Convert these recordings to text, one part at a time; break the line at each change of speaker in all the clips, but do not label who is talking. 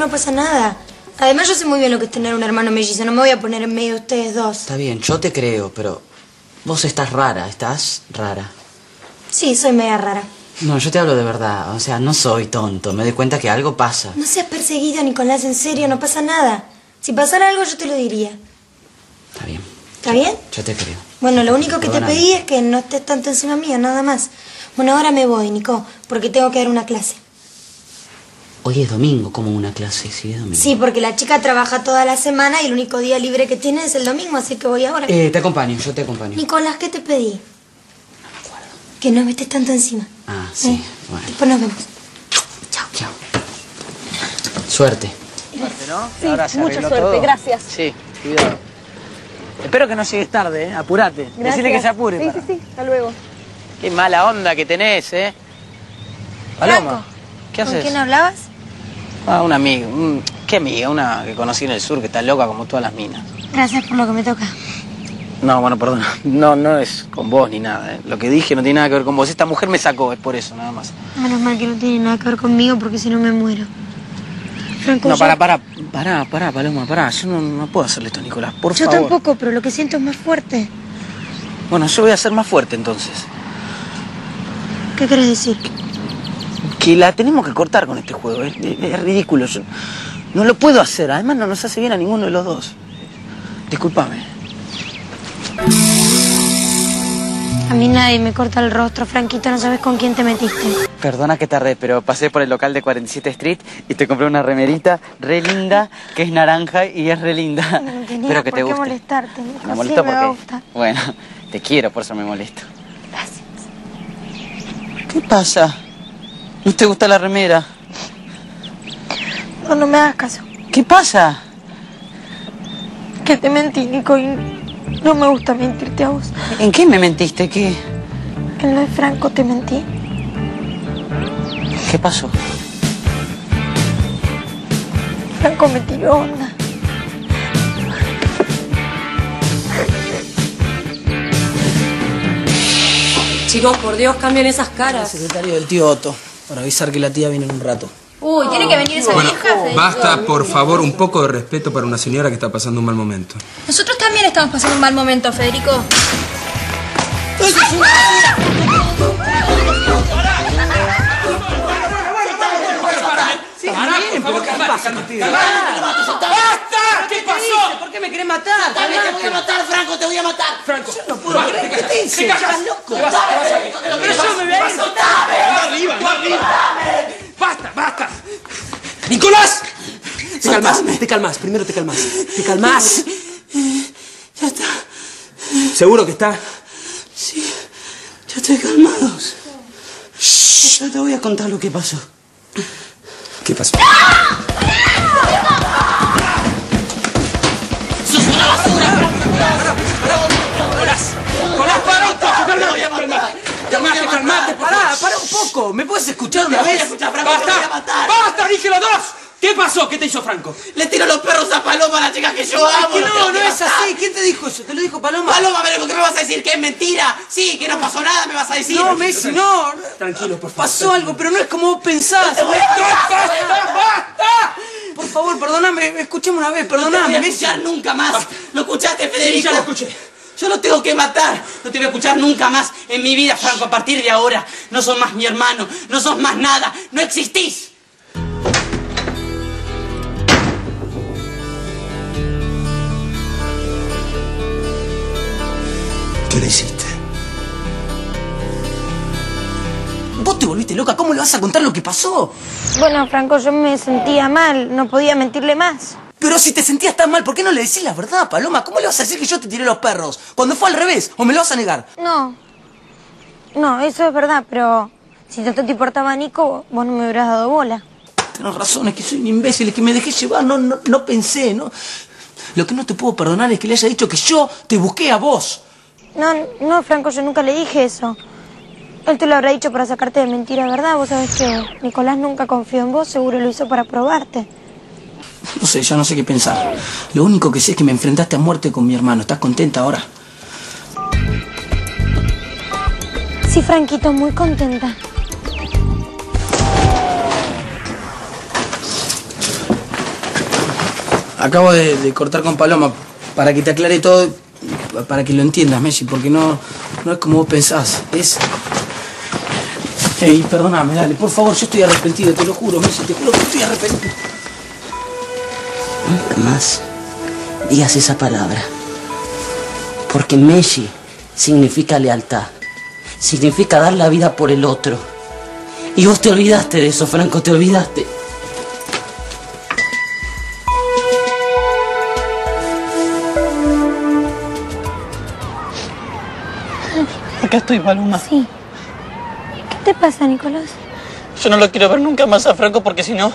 no pasa nada. Además, yo sé muy bien lo que es tener un hermano mellizo. No me voy a poner en medio de ustedes dos.
Está bien, yo te creo, pero vos estás rara, estás rara.
Sí, soy media rara.
No, yo te hablo de verdad. O sea, no soy tonto. Me doy cuenta que algo pasa.
No seas perseguido, Nicolás, en serio, no pasa nada. Si pasara algo, yo te lo diría.
Está bien.
¿Está bien?
Yo te creo.
Bueno, lo único que te pedí es que no estés tanto encima mío, nada más. Bueno, ahora me voy, Nico, porque tengo que dar una clase.
Hoy es domingo, como una clase, sí, es domingo.
Sí, porque la chica trabaja toda la semana y el único día libre que tiene es el domingo, así que voy ahora.
Eh, te acompaño, yo te acompaño.
Nicolás, ¿qué te pedí? Que no me estés tanto encima.
Ah, sí,
¿eh?
bueno.
Después nos vemos.
Chao. Suerte.
Sí, mucha suerte, gracias.
Sí, cuidado. Espero que no llegues tarde, ¿eh? Apurate.
Gracias.
Decirle que se apure.
Sí,
para-
sí, sí, hasta luego.
Qué mala onda que tenés, ¿eh? Paloma,
Franco,
¿qué
¿Con
haces?
quién hablabas?
Ah, una amiga. un- ¿Qué amiga? Una que conocí en el sur que está loca como todas las minas.
Gracias por lo que me toca.
No, bueno, perdona. No, no es con vos ni nada. ¿eh? Lo que dije no tiene nada que ver con vos. Esta mujer me sacó, es por eso, nada más.
Menos mal que no tiene nada que ver conmigo porque si no me muero. Franco,
No,
yo-
pará, pará, pará, pará, Paloma, pará. Yo no, no puedo hacerle esto Nicolás, por
Yo
favor.
tampoco, pero lo que siento es más fuerte.
Bueno, yo voy a ser más fuerte entonces.
¿Qué querés decir?
Que la tenemos que cortar con este juego. Es, es- es ridículo. Yo no lo puedo hacer. Además, no nos hace bien a ninguno de los dos. Discúlpame.
A mí nadie me corta el rostro, Franquito, no sabes con quién te metiste.
Perdona que tardé, pero pasé por el local de 47 Street y te compré una remerita re linda, que es naranja y es re linda.
No tenía
Espero que
por
te
qué
guste.
molestarte, Nico,
Me
sí,
molesto
me
porque... Bueno, te quiero, por eso me molesto.
Gracias.
¿Qué pasa? ¿No te gusta la remera?
No, no me hagas caso.
¿Qué pasa?
Que te mentí, Nico, y no me gusta mentirte a vos.
¿En qué me mentiste? ¿Qué?
En lo de Franco te mentí.
¿Qué pasó?
Franco me tiró onda.
Chicos, por Dios, cambien esas caras.
Secretario del tío Otto, para avisar que la tía viene en un rato.
Uy, tiene que venir esa
Bueno,
vieja.
Basta, por favor, un poco de respeto para una señora que está pasando un mal momento.
Nosotros también estamos pasando un mal momento, Federico.
¡Basta! ¿Qué ¿Por qué me querés matar?
Dame, te voy a matar, Franco, te voy a matar.
Franco,
No puedo creer. ¿Qué te dices? ¿Estás loco? Pero yo me voy a ir.
¡Anda arriba, arriba! ¡Basta, basta! ¡Nicolás! Te calmas, te calmas, primero te calmas. Te calmas.
Ya está.
¿Seguro que está?
Sí, ya estoy calmado. Yo te voy a contar lo que pasó.
¿Qué pasó?
¡Nicolás, ¡Calmate! ¡Pará, pará un poco! ¿Me puedes escuchar una vez?
¡Basta! ¡Basta! ¡Dije los dos! ¿Qué pasó? ¿Qué te hizo Franco?
Le tiro los perros a Paloma, la chica que yo amo.
Que
la
no, no
que
es así. ¿Quién te dijo eso? ¿Te lo dijo Paloma?
Paloma, pero ¿qué me vas a decir? ¿Que es mentira? Sí, que no pasó nada, me vas a decir.
No, Messi, no.
Tranquilo, por favor.
Pasó algo, pero no es como vos pensás.
¡Basta! ¡Basta!
Por favor, perdóname. Escuchame una vez,
No te voy
perdóname,
a
Messi.
escuchar nunca más. ¿Lo escuchaste, Federico?
Sí, ya lo escuché.
Yo lo tengo que matar. No te voy a escuchar nunca más en mi vida, Franco. A partir de ahora, no sos más mi hermano. No sos más nada. No existís.
¿Qué le hiciste? Vos te volviste loca. ¿Cómo le vas a contar lo que pasó?
Bueno, Franco, yo me sentía mal, no podía mentirle más.
Pero si te sentías tan mal, ¿por qué no le decís la verdad, Paloma? ¿Cómo le vas a decir que yo te tiré los perros? Cuando fue al revés, ¿o me lo vas a negar?
No. No, eso es verdad, pero si tanto te importaba Nico, vos no me hubieras dado bola.
Tenés razón, es que soy un imbécil, es que me dejé llevar, no, no, no pensé, ¿no? Lo que no te puedo perdonar es que le haya dicho que yo te busqué a vos.
No, no, Franco, yo nunca le dije eso. Él te lo habrá dicho para sacarte de mentira, ¿verdad? Vos sabés que Nicolás nunca confió en vos, seguro lo hizo para probarte.
No sé, ya no sé qué pensar. Lo único que sé es que me enfrentaste a muerte con mi hermano. ¿Estás contenta ahora?
Sí, Franquito, muy contenta.
acabo de, de cortar con Paloma para que te aclare todo, para que lo entiendas, Messi, porque no, no es como vos pensás. Es. Ey, perdóname, dale, por favor, yo estoy arrepentido, te lo juro, Messi, te juro que estoy arrepentido.
Nunca más digas esa palabra. Porque Messi significa lealtad. Significa dar la vida por el otro. Y vos te olvidaste de eso, Franco, te olvidaste. Acá estoy, Paloma.
Sí. ¿Qué te pasa, Nicolás?
Yo no lo quiero ver nunca más a Franco porque si no,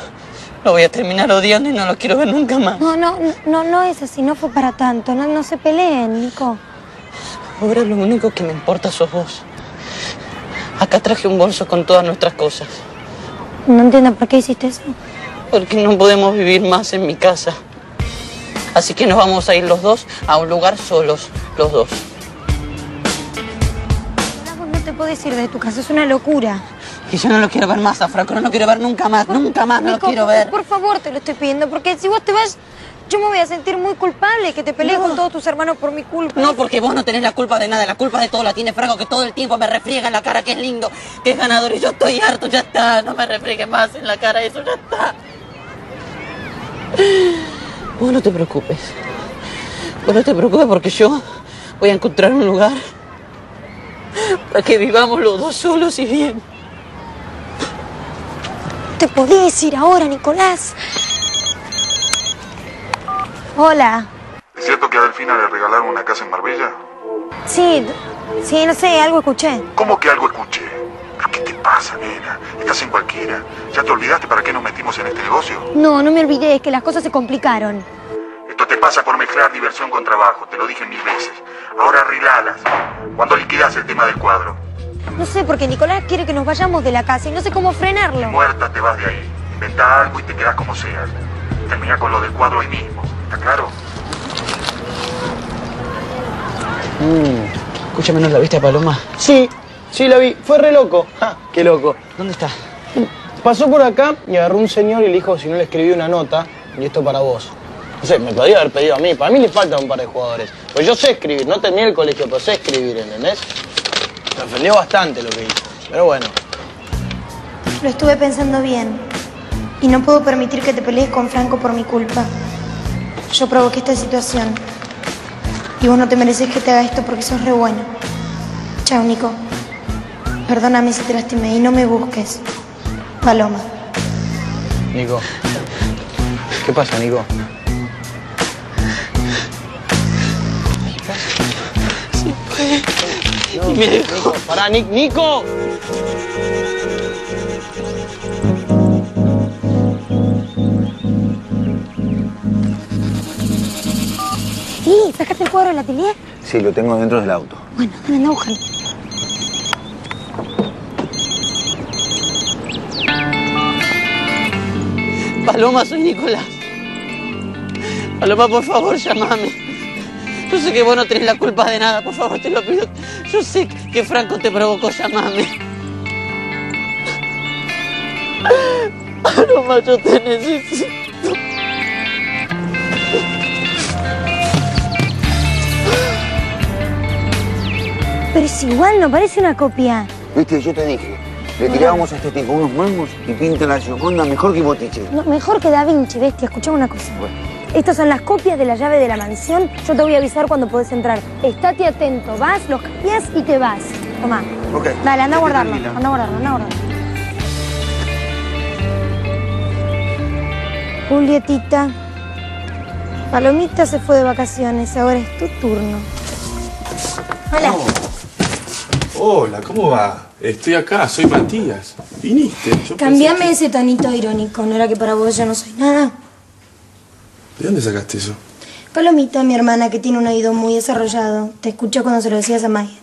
lo voy a terminar odiando y no lo quiero ver nunca más.
No, no, no, no es así, no fue para tanto. No, no se peleen, Nico.
Ahora lo único que me importa sos vos. Acá traje un bolso con todas nuestras cosas.
No entiendo por qué hiciste eso.
Porque no podemos vivir más en mi casa. Así que nos vamos a ir los dos a un lugar solos, los dos.
No te podés ir de tu casa, es una locura.
Y yo no lo quiero ver más a Franco, no lo quiero ver nunca más, nunca más, no
Nico,
lo quiero ver.
Por favor, te lo estoy pidiendo, porque si vos te vas, yo me voy a sentir muy culpable que te pelees con todos tus hermanos por mi culpa.
No, porque vos no tenés la culpa de nada, la culpa de todo la tiene Franco, que todo el tiempo me refriega en la cara que es lindo, que es ganador y yo estoy harto, ya está, no me refriegue más en la cara eso, ya está. Vos no te preocupes, vos no te preocupes porque yo voy a encontrar un lugar para que vivamos los dos solos y bien.
Te podés ir ahora, Nicolás. Hola.
¿Es cierto que a Delfina le regalaron una casa en Marbella?
Sí, sí, no sé, algo escuché.
¿Cómo que algo escuché? ¿Pero qué te pasa, nena? Estás en cualquiera. ¿Ya te olvidaste para qué nos metimos en este negocio?
No, no me olvidé, es que las cosas se complicaron.
Esto te pasa por mezclar diversión con trabajo, te lo dije mil veces. Ahora arreglalas. ¿Cuándo liquidas el tema del cuadro?
No sé, porque Nicolás quiere que nos vayamos de la casa y no sé cómo frenarlo.
Muerta te vas de ahí. Inventa algo y te quedas como seas. Termina con lo del cuadro hoy mismo. ¿Está claro?
Escúchame, ¿no la viste a Paloma?
Sí, sí la vi. Fue re loco. Ja, qué loco.
¿Dónde está?
Pasó por acá y agarró un señor y le dijo si no le escribí una nota, y esto para vos. No sé, me podría haber pedido a mí. Para mí le faltan un par de jugadores. Pues yo sé escribir, no terminé el colegio, pero sé escribir, ¿entendés? Me ofendió bastante lo que hizo. Pero bueno.
Lo estuve pensando bien. Y no puedo permitir que te pelees con Franco por mi culpa. Yo provoqué esta situación. Y vos no te mereces que te haga esto porque sos re bueno. Chao, Nico. Perdóname si te lastimé y no me busques. Paloma.
Nico. ¿Qué pasa, Nico? No, Nico, pará, Nic- Nico.
Sí, sacaste el cuadro del atelier.
Sí, lo tengo dentro del auto.
Bueno, dale, anda a buscarlo.
Paloma, soy Nicolás. Paloma, por favor, llámame. Yo sé que vos no tenés la culpa de nada, por favor, te lo pido. Yo sé que Franco te provocó, llámame. Paloma, yo te necesito.
Pero es igual, no parece una copia.
Viste, yo te dije, le tirábamos a este tipo unos mangos y pinta la Gioconda mejor que Botiche.
No, mejor que Da Vinci, bestia. Escuchame una cosa. Estas son las copias de la llave de la mansión. Yo te voy a avisar cuando podés entrar. Estate atento. Vas, los cambias y te vas. Tomá.
Ok.
Dale, anda a guardarlo. Anda a guardarlo, anda a guardarlo. Julietita. Palomita se fue de vacaciones. Ahora es tu turno. Hola.
Hola, ¿cómo va? Estoy acá, soy Matías. Viniste. Yo pensé
Cambiame ese tonito irónico. ¿No era que para vos yo no soy nada?
¿De dónde sacaste eso?
Palomita, mi hermana, que tiene un oído muy desarrollado, te escuchó cuando se lo decías a Maya.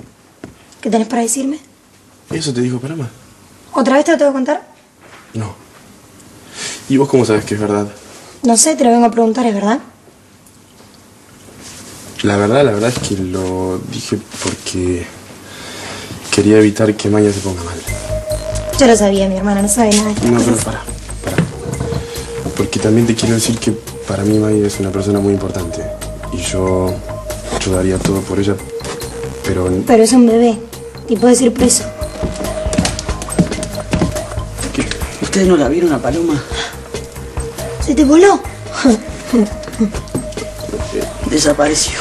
¿Qué tenés para decirme?
¿Eso te dijo Paloma?
¿Otra vez te lo tengo que contar?
No. ¿Y vos cómo sabes que es verdad?
No sé, te lo vengo a preguntar, ¿es verdad?
La verdad, la verdad es que lo dije porque quería evitar que Maya se ponga mal.
Yo lo sabía, mi hermana no sabe nada.
No, pero para, para. Porque también te quiero decir que para mí May es una persona muy importante. Y yo, yo daría todo por ella, pero
Pero es un bebé y puedes ir preso.
¿Ustedes no la vieron a Paloma?
¿Se te voló?
Desapareció.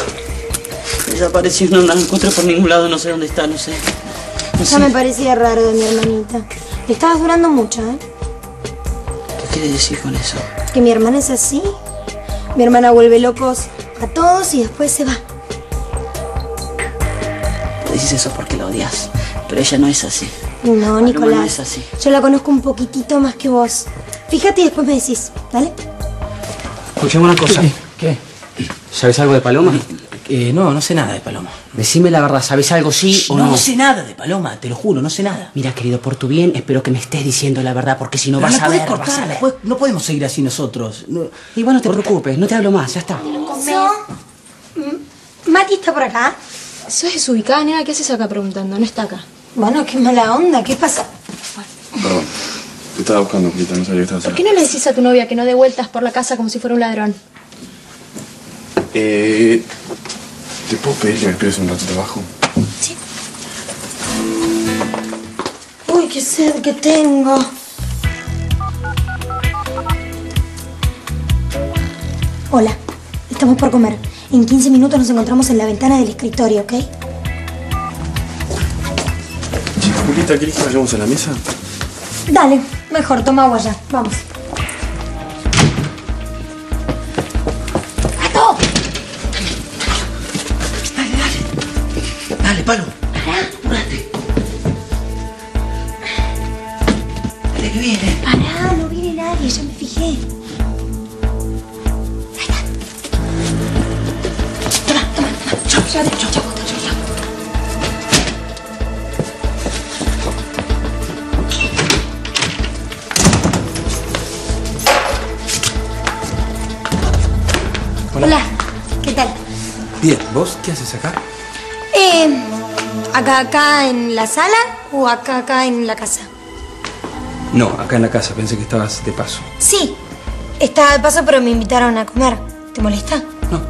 Desapareció, no la encontré por ningún lado, no sé dónde está, no sé. No
Ya
sé.
me parecía raro de mi hermanita. Le estabas durando mucho, ¿eh?
¿Qué quiere decir con eso?
Que mi hermana es así. Mi hermana vuelve locos a todos y después se va.
Dices eso porque la odias. Pero ella no es así.
No,
Paloma
Nicolás.
no es así.
Yo la conozco un poquitito más que vos. Fíjate y después me decís, ¿vale?
Escuchame una cosa.
¿Qué?
¿Sabes algo de Paloma? Eh, no, no sé nada de Paloma.
Decime la verdad, ¿sabes algo sí o
no,
no?
sé nada de Paloma, te lo juro, no sé nada.
Mira, querido, por tu bien, espero que me estés diciendo la verdad, porque si no vas a ver, vas
cortar,
a
la
ver.
podés- no podemos seguir así nosotros. No-
Y bueno, no te preocupes, no te hablo más, ya está.
Mati está por acá.
Sos desubicada, nena. ¿Qué haces acá preguntando? No está acá.
Bueno, qué mala onda, ¿qué pasa?
Perdón. Te estaba buscando, Julita, no sabía que estabas
¿Por qué no le decís a tu novia que no dé vueltas por la casa como si fuera un ladrón?
Eh, ¿Te puedo pedir que me esperes un ratito abajo?
Uy, qué sed que tengo. Hola, estamos por comer. En 15 minutos nos encontramos en la ventana del escritorio, ¿ok?
Julita, ¿querés que vayamos a la mesa?
Dale, mejor, toma agua ya. Vamos.
Palo.
Dale, que viene.
Pará, no viene nadie, ya me fijé.
Hola.
Hola, ¿qué tal?
Bien, ¿vos qué haces acá?
¿Acá, acá en la sala o acá, acá en la casa?
No, acá en la casa, pensé que estabas de paso.
Sí, estaba de paso, pero me invitaron a comer. ¿Te molesta?
No.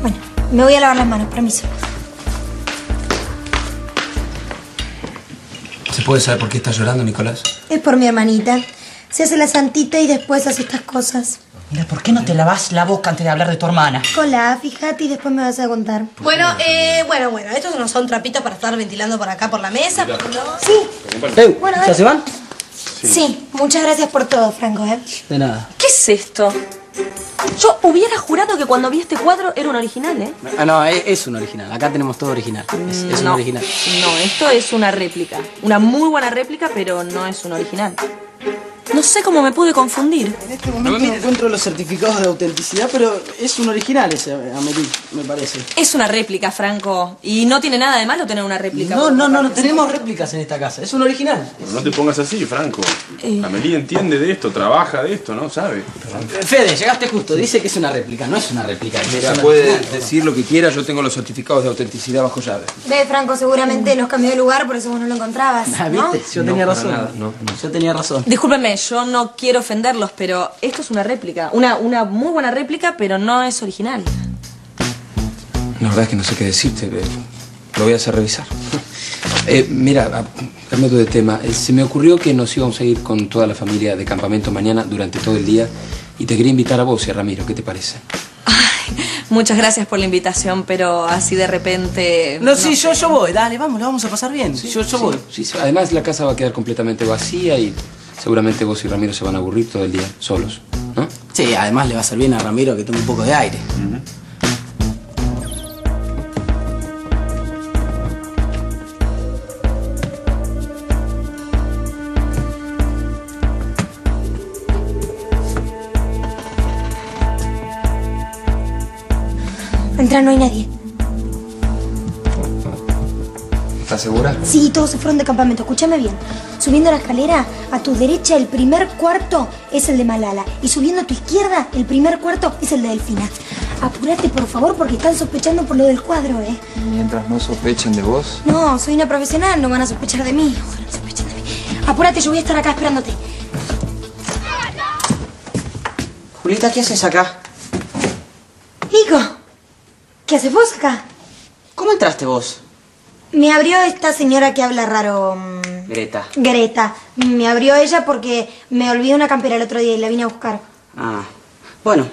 Bueno, me voy a lavar las manos, permiso.
¿Se puede saber por qué estás llorando, Nicolás?
Es por mi hermanita. Se hace la santita y después hace estas cosas.
Mira, ¿por qué no te lavas la boca antes de hablar de tu hermana?
Hola, fíjate y después me vas a contar.
Bueno, eh, bueno, bueno, estos no son trapitos para estar ventilando por acá por la mesa, porque no.
Sí, Bueno,
¿ya se van?
sí, muchas gracias por todo, Franco, ¿eh?
De nada.
¿Qué es esto? Yo hubiera jurado que cuando vi este cuadro era un original, ¿eh?
Ah, no, es, es un original. Acá tenemos todo original. Es, es un original.
No, esto es una réplica. Una muy buena réplica, pero no es un original. No sé cómo me pude confundir.
En este momento no encuentro los certificados de autenticidad, pero es un original ese Amelie, me parece.
Es una réplica, Franco. Y no tiene nada de malo tener una réplica.
No, no, no, no tenemos réplicas en esta casa. Es un original.
Pero no te pongas así, Franco.
Eh.
Amelie entiende de esto, trabaja de esto, ¿no? ¿Sabe?
Eh, Fede, llegaste justo. Dice que es una réplica. No es una réplica.
Mira,
una
puede decir lo que quiera, yo tengo los certificados de autenticidad bajo llave.
Ve, Franco, seguramente nos cambió de lugar, por eso vos no lo encontrabas,
Ah,
¿no?
¿viste? Yo
No,
tenía razón.
nada, no, no.
Yo tenía razón.
Discúlpenme, yo no quiero ofenderlos, pero esto es una réplica. Una, una muy buena réplica, pero no es original.
La verdad es que no sé qué decirte. eh, Lo voy a hacer revisar. Eh, mira, a- cambiando de tema, eh, se me ocurrió que nos íbamos a ir con toda la familia de campamento mañana durante todo el día y te quería invitar a vos y a Ramiro. ¿Qué te parece?
Muchas gracias por la invitación, pero así de repente.
No, sí, yo, yo voy. Dale, vamos, lo vamos a pasar bien. yo, yo voy.
Sí, sí. Además, la casa va a quedar completamente vacía y seguramente vos y Ramiro se van a aburrir todo el día solos, ¿no?
Sí, además le va a ser bien a Ramiro que tome un poco de aire.
Entra, no hay nadie.
¿Estás segura?
Sí, todos se fueron de campamento. Escúchame bien. Subiendo la escalera, a tu derecha el primer cuarto es el de Malala. Y subiendo a tu izquierda, el primer cuarto es el de Delfina. Apúrate, por favor, porque están sospechando por lo del cuadro, ¿eh?
Mientras no sospechen de vos.
No, soy una profesional, no van a sospechar de mí. Ojalá no sospechen de mí. Apúrate, yo voy a estar acá esperándote.
Julieta, ¿qué haces acá?
¿Qué haces vos acá?
¿Cómo entraste vos,
Me abrió esta señora que habla raro.
Greta?
Greta. Me abrió ella porque me olvidé una campera el otro día y la vine a buscar.
Ah, bueno,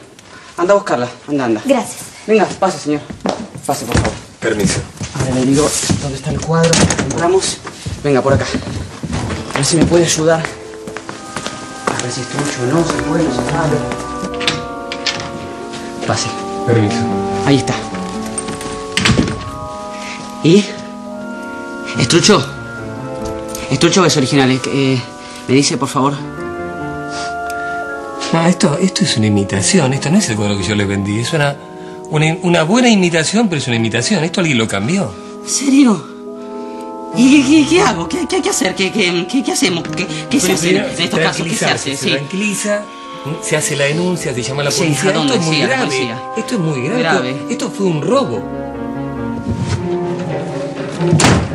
anda a buscarla, anda, anda.
Gracias.
Venga, pase, señor. Pase, por favor.
Permiso.
Ahora le digo dónde está el cuadro. Compramos. Venga, por acá. A ver si me puede ayudar. A ver si es trucho o no, si es bueno, si es malo. Pase.
Permiso.
Ahí está. ¿Y? ¿Estrucho? ¿Estrucho es original? eh, eh, ¿Me dice, por favor?
Ah, esto, esto es una imitación, esto no es el cuadro que yo le vendí, es una, una, una buena imitación, pero es una imitación. Esto alguien lo cambió.
¿Serio? ¿Y qué, qué- qué hago? ¿Qué, qué hay que hacer? ¿Qué, qué, qué- qué hacemos? ¿Qué, qué se hace en estos casos? ¿Qué se hace?
Se tranquiliza, se hace la denuncia, se llama a la
Sí,
policía. Esto es muy
Sí, a la
grave.
policía.
Esto es muy grave.
Grave.
Esto, esto fue un robo.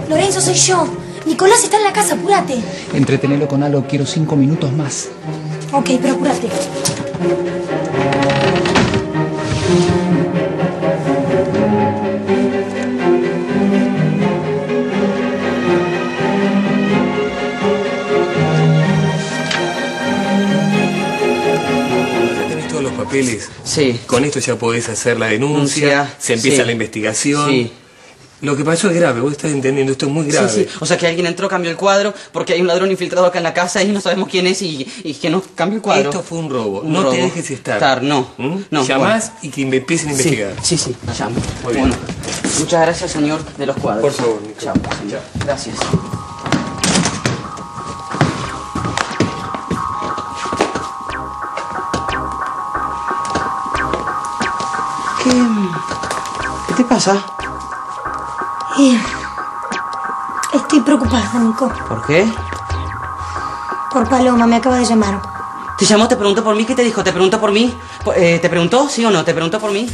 Lorenzo, soy yo. Nicolás está en la casa, apúrate.
Entretenerlo con algo, quiero cinco minutos más.
Ok, pero apúrate.
Ya tenés todos los papeles.
Sí.
Con esto ya podés hacer la denuncia,
Denuncia,
se empieza
sí.
la investigación.
Sí.
Lo que pasó es grave, vos estás entendiendo, esto es muy grave.
Sí, sí. O sea que alguien entró, cambió el cuadro, porque hay un ladrón infiltrado acá en la casa y no sabemos quién es y, y que nos cambió el cuadro.
Esto fue un robo.
Un
no te
robo.
dejes estar.
Estar, no.
¿Mm?
No,
Llamás y que empiecen a
Sí,
investigar.
Sí, sí, llamo.
Muy bien.
Bueno, muchas gracias, señor de los cuadros.
Por favor, Nico.
Chao, señor. Gracias. ¿Qué, ¿Qué te pasa?
Eh, estoy preocupada, Nico.
¿Por qué?
Por Paloma, me acaba de llamar.
¿Te llamó? ¿Te preguntó por mí? ¿Qué te dijo? ¿Te preguntó por mí? Eh, ¿Te preguntó? ¿Sí o no? ¿Te preguntó por mí?